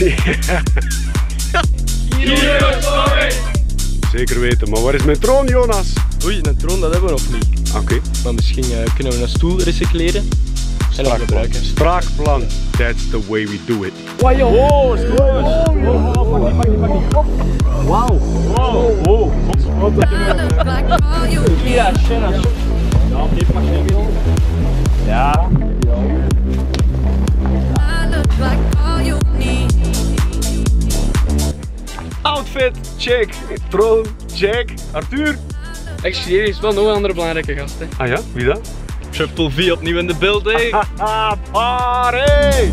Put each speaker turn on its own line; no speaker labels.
Zeker weten, maar waar is mijn troon, Jonas?
Oei, een troon dat hebben we nog niet.
Oké.
Maar misschien uh, kunnen we een stoel recycleren. En dan gebruiken.
Strak plan. That's the way we do it.
Wow, joh. Wow, wow. Die. Wauw. Wow. Wow.
Outfit, check. Troon, check. Arthur.
Excuseer, is wel nog een andere belangrijke gast. Hè.
Ah ja, wie dat?
Triple V opnieuw in de building.
Haha, party!